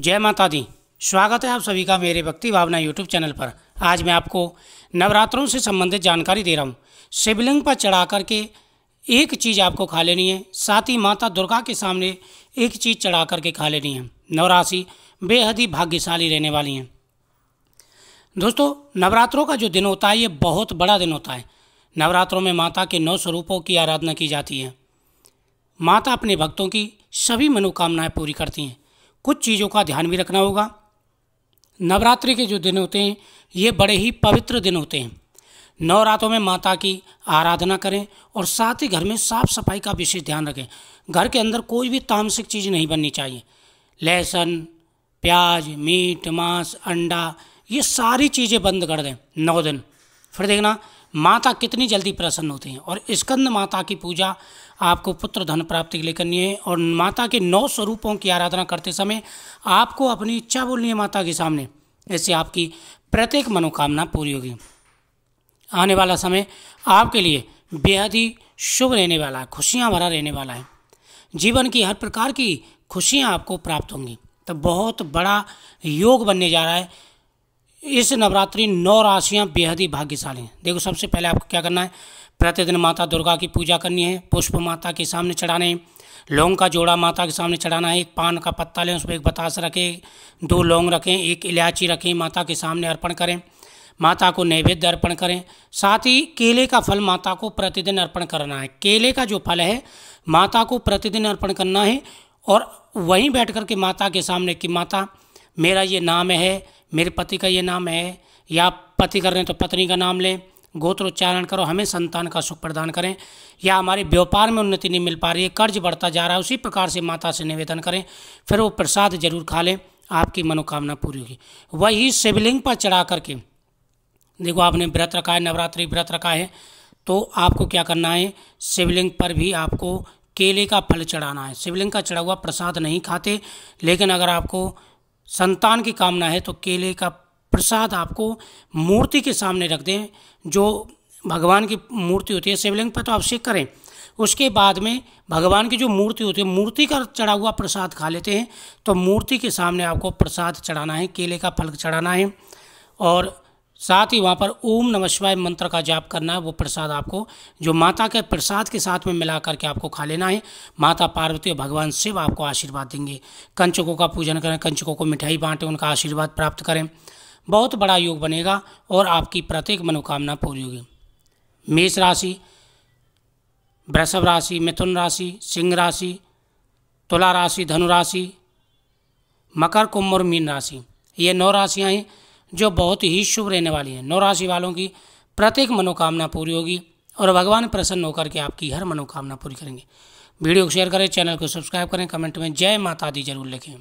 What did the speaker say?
जय माता दी। स्वागत है आप सभी का मेरे भक्ति भावना यूट्यूब चैनल पर। आज मैं आपको नवरात्रों से संबंधित जानकारी दे रहा हूँ। शिवलिंग पर चढ़ा करके एक चीज़ आपको खा लेनी है, साथ ही माता दुर्गा के सामने एक चीज़ चढ़ा करके खा लेनी है। नवराशि बेहद ही भाग्यशाली रहने वाली हैं। दोस्तों, नवरात्रों का जो दिन होता है, ये बहुत बड़ा दिन होता है। नवरात्रों में माता के नौ स्वरूपों की आराधना की जाती है। माता अपने भक्तों की सभी मनोकामनाएँ पूरी करती हैं। कुछ चीज़ों का ध्यान भी रखना होगा। नवरात्रि के जो दिन होते हैं, ये बड़े ही पवित्र दिन होते हैं। नवरात्रों में माता की आराधना करें और साथ ही घर में साफ़ सफ़ाई का विशेष ध्यान रखें। घर के अंदर कोई भी तामसिक चीज़ नहीं बननी चाहिए। लहसुन, प्याज, मीट, मांस, अंडा, ये सारी चीज़ें बंद कर दें नौ दिन। फिर देखना माता कितनी जल्दी प्रसन्न होती हैं? और स्कंद माता की पूजा आपको पुत्र धन प्राप्ति के लिए करनी है और माता के नौ स्वरूपों की आराधना करते समय आपको अपनी इच्छा बोलनी है माता के सामने इससे आपकी प्रत्येक मनोकामना पूरी होगी। आने वाला समय आपके लिए बेहद ही शुभ रहने वाला है खुशियाँ भरा रहने वाला है। जीवन की हर प्रकार की खुशियाँ आपको प्राप्त होंगी। तो बहुत बड़ा योग बनने जा रहा है। इस नवरात्रि नौ राशियाँ बेहद ही भाग्यशाली हैं। देखो, सबसे पहले आपको क्या करना है? प्रतिदिन माता दुर्गा की पूजा करनी है, पुष्प माता के सामने चढ़ाने हैं, लौंग का जोड़ा माता के सामने चढ़ाना है, एक पान का पत्ता लें, उसमें एक बतास रखें, दो लौंग रखें, एक इलायची रखें, माता के सामने अर्पण करें, माता को नैवेद्य अर्पण करें, साथ ही केले का फल माता को प्रतिदिन अर्पण करना है। केले का जो फल है, माता को प्रतिदिन अर्पण करना है और वहीं बैठ कर के माता के सामने कि, माता, मेरा ये नाम है मेरे पति का ये नाम है, या पति कर रहे हैं तो पत्नी का नाम लें। गोत्रोच्चारण करो, हमें संतान का सुख प्रदान करें। या हमारे व्यापार में उन्नति नहीं मिल पा रही है, कर्ज बढ़ता जा रहा है, उसी प्रकार से माता से निवेदन करें, फिर वो प्रसाद ज़रूर खा लें, आपकी मनोकामना पूरी होगी। वही शिवलिंग पर चढ़ा करके, देखो आपने व्रत रखा है, नवरात्रि व्रत रखा है तो आपको क्या करना है, शिवलिंग पर भी आपको केले का फल चढ़ाना है। शिवलिंग का चढ़ा हुआ प्रसाद नहीं खाते, लेकिन अगर आपको संतान की कामना है तो केले का प्रसाद आपको मूर्ति के सामने रख दें, जो भगवान की मूर्ति होती है, शिवलिंग पर तो आप अभिषेक करें। उसके बाद में भगवान की जो मूर्ति होती है, मूर्ति का चढ़ा हुआ प्रसाद खा लेते हैं तो मूर्ति के सामने आपको प्रसाद चढ़ाना है, केले का फल चढ़ाना है, और साथ ही वहाँ पर ओम नमः शिवाय मंत्र का जाप करना है, वो प्रसाद आपको, जो माता के प्रसाद के साथ में मिला करके आपको खा लेना है। माता पार्वती और भगवान शिव आपको आशीर्वाद देंगे। कंचकों का पूजन करें, कंचकों को मिठाई बांटें, उनका आशीर्वाद प्राप्त करें। बहुत बड़ा योग बनेगा और आपकी प्रत्येक मनोकामना पूरी होगी। मेष राशि, वृषभ राशि, मिथुन राशि, सिंह राशि, तुला राशि, धनु राशि, मकर कुंभ और मीन राशि। ये नौ राशियाँ हैं। जो बहुत ही शुभ रहने वाली है। नौ राशि वालों की प्रत्येक मनोकामना पूरी होगी और भगवान प्रसन्न होकर के आपकी हर मनोकामना पूरी करेंगे। वीडियो को शेयर करें, चैनल को सब्सक्राइब करें, कमेंट में जय माता दी ज़रूर लिखें।